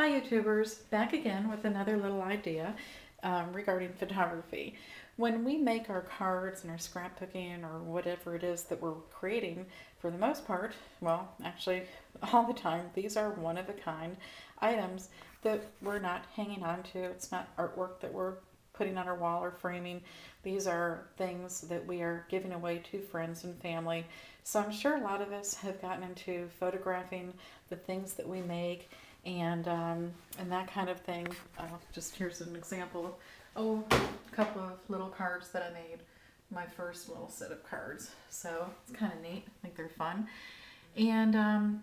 Hi YouTubers, back again with another little idea um, regarding photography. When we make our cards and our scrapbooking or whatever it is that we're creating, for the most part, well actually all the time, these are one of a kind items that we're not hanging on to. It's not artwork that we're putting on our wall or framing. These are things that we are giving away to friends and family. So I'm sure a lot of us have gotten into photographing the things that we make and um, and that kind of thing. Uh, just here's an example. Oh, a couple of little cards that I made. My first little set of cards. So it's kind of neat. I think they're fun. And um,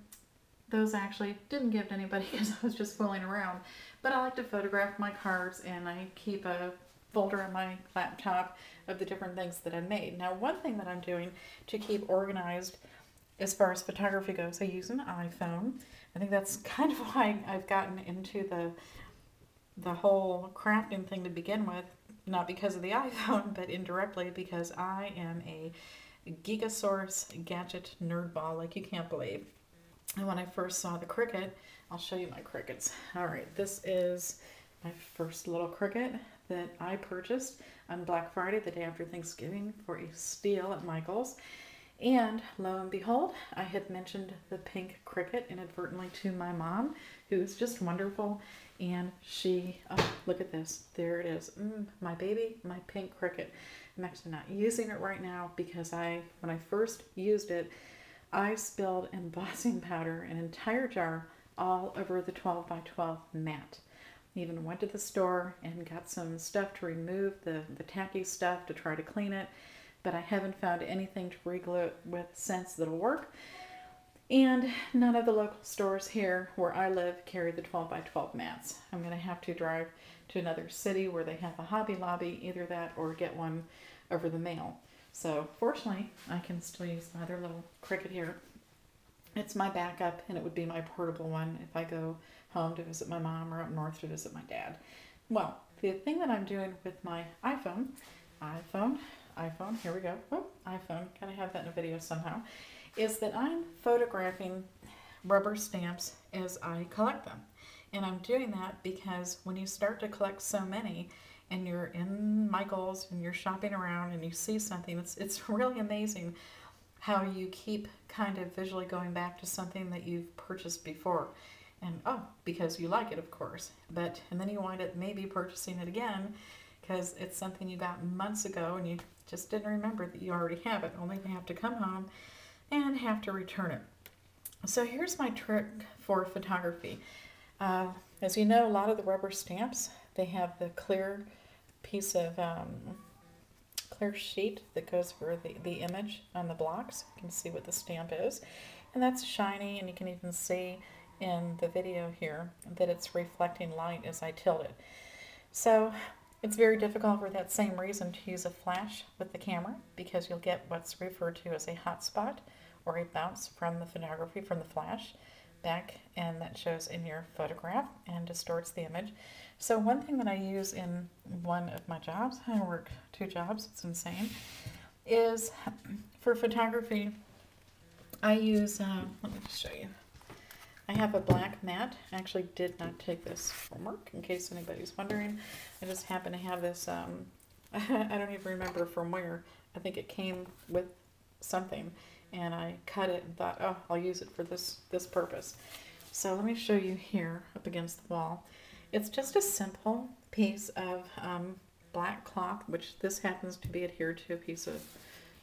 those actually didn't give to anybody because I was just fooling around. But I like to photograph my cards and I keep a folder on my laptop of the different things that I've made. Now one thing that I'm doing to keep organized as far as photography goes, I use an iPhone. I think that's kind of why I've gotten into the the whole crafting thing to begin with, not because of the iPhone, but indirectly because I am a Gigasource gadget nerdball like you can't believe. And when I first saw the Cricut, I'll show you my Cricuts. All right, this is my first little Cricut that I purchased on Black Friday, the day after Thanksgiving, for a steal at Michael's. And lo and behold, I had mentioned the pink Cricut inadvertently to my mom, who is just wonderful. And she, oh, look at this. There it is. Mm, my baby, my pink Cricut. I'm actually not using it right now because I, when I first used it, I spilled embossing powder, an entire jar, all over the 12 by 12 mat. Even went to the store and got some stuff to remove the, the tacky stuff to try to clean it but I haven't found anything to reglue it with since that'll work. And none of the local stores here where I live carry the 12 by 12 mats. I'm going to have to drive to another city where they have a Hobby Lobby, either that or get one over the mail. So fortunately, I can still use my other little Cricut here. It's my backup and it would be my portable one if I go home to visit my mom or up north to visit my dad. Well, the thing that I'm doing with my iPhone, iPhone, iPhone, here we go, oh, iPhone, gotta have that in a video somehow, is that I'm photographing rubber stamps as I collect them. And I'm doing that because when you start to collect so many and you're in Michael's and you're shopping around and you see something, it's, it's really amazing how you keep kind of visually going back to something that you've purchased before. And oh, because you like it, of course. But, and then you wind up maybe purchasing it again because it's something you got months ago and you just didn't remember that you already have it, only to have to come home and have to return it. So here's my trick for photography. Uh, as you know, a lot of the rubber stamps, they have the clear piece of um, clear sheet that goes for the, the image on the blocks. You can see what the stamp is. And that's shiny, and you can even see in the video here that it's reflecting light as I tilt it. So it's very difficult for that same reason to use a flash with the camera because you'll get what's referred to as a hotspot or a bounce from the photography from the flash back and that shows in your photograph and distorts the image. So one thing that I use in one of my jobs, I work two jobs, it's insane, is for photography, I use, uh, let me just show you. I have a black mat. I actually did not take this from work, in case anybody's wondering. I just happen to have this, um, I don't even remember from where. I think it came with something, and I cut it and thought, oh, I'll use it for this, this purpose. So let me show you here, up against the wall. It's just a simple piece of um, black cloth, which this happens to be adhered to a piece of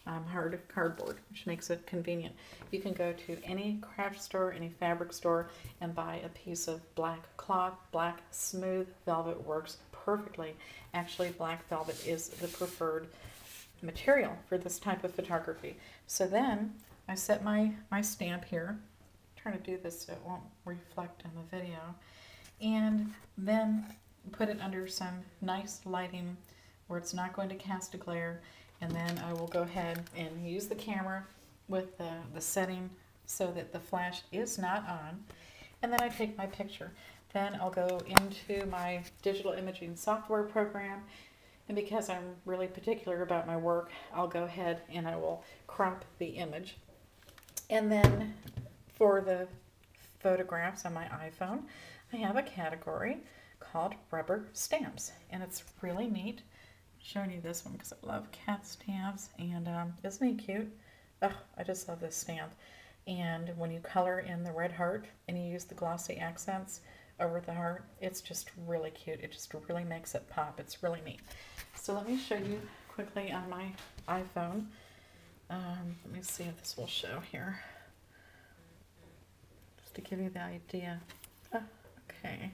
um, hard cardboard, which makes it convenient. You can go to any craft store, any fabric store, and buy a piece of black cloth. Black smooth velvet works perfectly. Actually, black velvet is the preferred material for this type of photography. So then I set my, my stamp here. I'm trying to do this so it won't reflect in the video. And then put it under some nice lighting where it's not going to cast a glare and then I will go ahead and use the camera with the, the setting so that the flash is not on. And then I take my picture. Then I'll go into my digital imaging software program. And because I'm really particular about my work, I'll go ahead and I will crop the image. And then for the photographs on my iPhone, I have a category called rubber stamps, and it's really neat. Showing you this one because I love cat stamps, and um, isn't he cute? I just love this stamp. And when you color in the red heart and you use the glossy accents over the heart, it's just really cute. It just really makes it pop. It's really neat. So let me show you quickly on my iPhone. Um, let me see if this will show here. Just to give you the idea. Oh, okay.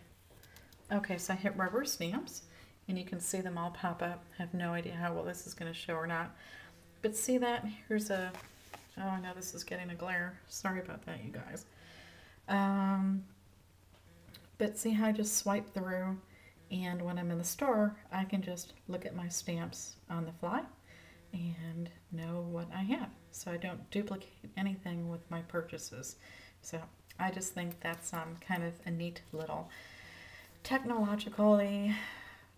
Okay, so I hit rubber stamps and you can see them all pop up. I have no idea how well this is going to show or not. But see that? Here's a, oh, I know this is getting a glare. Sorry about that, you guys. Um, but see how I just swipe through and when I'm in the store, I can just look at my stamps on the fly and know what I have. So I don't duplicate anything with my purchases. So I just think that's um, kind of a neat little technologically,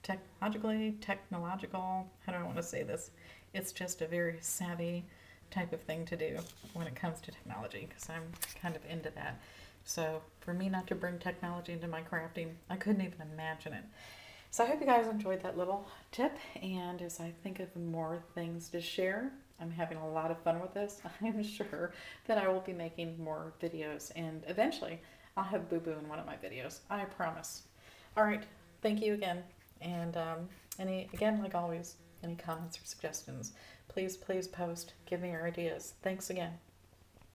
technologically, technological, how do I want to say this? It's just a very savvy type of thing to do when it comes to technology because I'm kind of into that. So for me not to bring technology into my crafting, I couldn't even imagine it. So I hope you guys enjoyed that little tip. And as I think of more things to share, I'm having a lot of fun with this. I'm sure that I will be making more videos and eventually I'll have Boo Boo in one of my videos. I promise. All right. Thank you again. And um, any again, like always, any comments or suggestions, please, please post. Give me your ideas. Thanks again.